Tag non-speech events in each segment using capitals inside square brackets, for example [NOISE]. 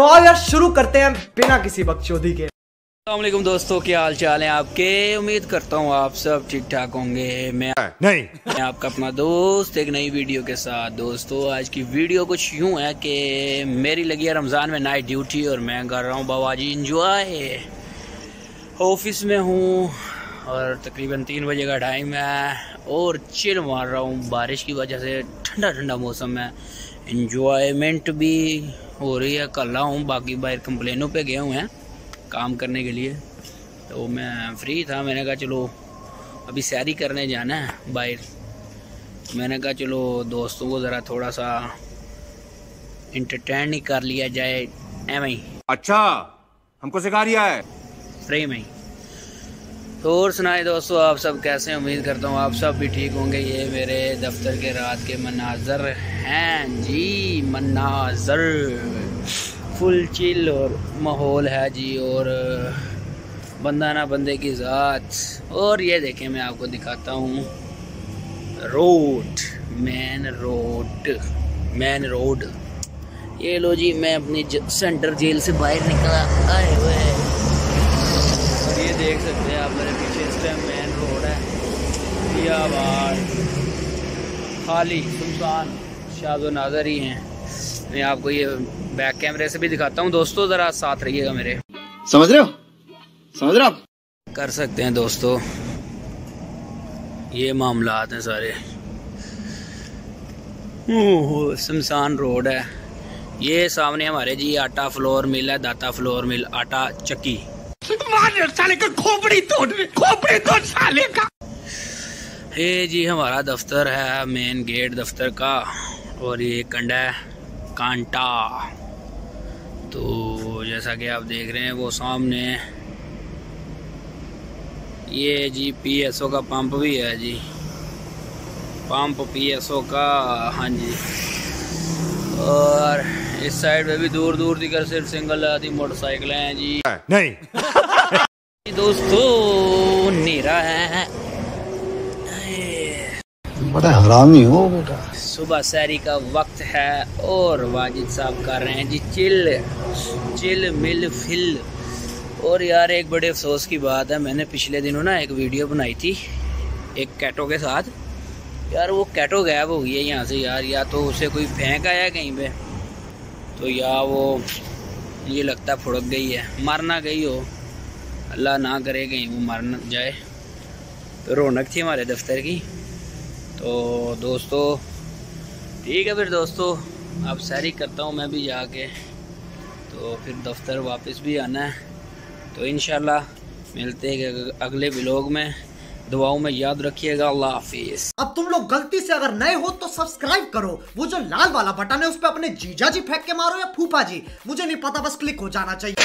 तो आओ यार शुरू करते हैं बिना किसी बकचोदी के। अल्लाम दोस्तों क्या हाल चाल है आपके? उम्मीद करता हूँ आप सब ठीक ठाक होंगे। मैं नहीं। मैं आपका अपना दोस्त एक नई वीडियो के साथ। दोस्तों आज की वीडियो कुछ यूँ है कि मेरी लगी है रमज़ान में नाइट ड्यूटी और मैं कर रहा हूँ बाबा जी इंजॉय ऑफ़िस में हूँ और तकरीबन तीन बजे का टाइम है और चिल मार रहा हूँ। बारिश की वजह से ठंडा ठंडा मौसम है। इंजॉयमेंट भी हो रही है कल हूँ। बाकी बाहर कंप्लेनों पे गए हुए हैं काम करने के लिए। तो मैं फ्री था मैंने कहा चलो अभी सैरी करने जाना है बाहर। मैंने कहा चलो दोस्तों को ज़रा थोड़ा सा इंटरटेन ही कर लिया जाए। ही। अच्छा हमको सिखा रिया है। फ्री में तो और सुनाए दोस्तों, आप सब कैसे उम्मीद करता हूँ आप सब भी ठीक होंगे। ये मेरे दफ्तर के रात के मनाजर हैं। जी मनाजर फुल चिल और माहौल है जी, और बंदा ना बंदे की ज़ात। और ये देखें, मैं आपको दिखाता हूँ। Road, main road main road. ये लो जी, मैं अपनी सेंटर जेल से बाहर निकला। आए देख सकते हैं आप मेरे पीछे इस टाइम मेन रोड है। या खाली सुनसान शाद नाजर ही हैं। मैं आपको ये बैक कैमरे से भी दिखाता हूँ। दोस्तों ज़रा साथ रहिएगा मेरे। समझ रहे हो? समझ रहे हो कर सकते हैं दोस्तों। ये मामला हैं सारे। शमशान रोड है। ये सामने हमारे जी आटा फ्लोर मिल है दाता फ्लोर मिल आटा चक्की। साले का खोपड़ी तोड़ खोपड़ी तोड़ साले का। ये जी हमारा दफ्तर है मेन गेट दफ्तर का और ये कंडा है कांटा। तो जैसा कि आप देख रहे हैं वो सामने ये जी पीएसओ का पंप भी है जी। पंप पीएसओ का हाँ जी। और इस साइड में भी दूर दूर दिखकर सिर्फ़ सिंगल आदि मोटरसाइकिल हैं जी। नहीं। [LAUGHS] दोस्तों नीरा है। बड़ा हरामी हो बेटा। सुबह सैरी का वक्त है और वाजिद साहब कर रहे हैं जी चिल चिल मिल फिल। और यार एक बड़े अफसोस की बात है मैंने पिछले दिनों ना एक वीडियो बनाई थी एक कैटो के साथ। यार वो कैटो गायब हो गई है यहाँ से यार या तो उसे कोई फेंक आया कहीं पे तो या वो ये लगता फुड़क गई है मरना गई हो। अल्लाह ना करे कहीं वो मर जाए। तो रौनक थी हमारे दफ्तर की। तो दोस्तों, ठीक है फिर दोस्तों, अब सैरी करता हूँ मैं भी जाके। तो फिर दफ्तर वापस भी आना है। तो इन मिलते हैं अगले ब्लॉग में। दुआओं में याद रखिएगा। अल्लाह हाफिज। अब तुम लोग गलती से अगर नए हो तो सब्सक्राइब करो। वो जो लाल वाला बटन है, उस पर अपने जीजा जी फेंक के मारो या फूफा जी। मुझे नहीं पता, बस क्लिक हो जाना चाहिए।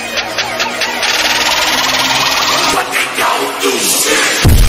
What they don't do shit.